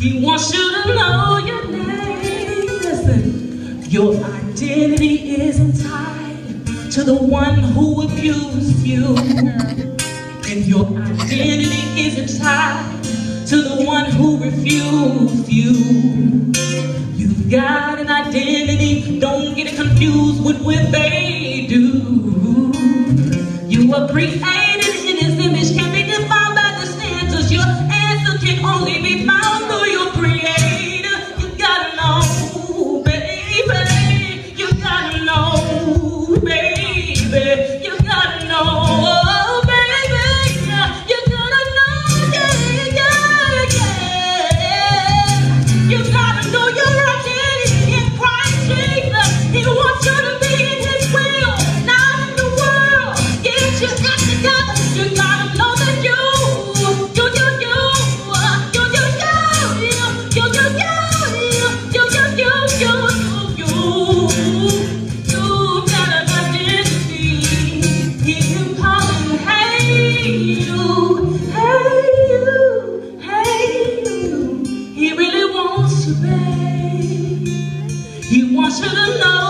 He wants you to know your name. Listen, your identity isn't tied to the one who abused you. And your identity isn't tied to the one who refused you. You've got an identity, don't get it confused with what they do. You are created. should have know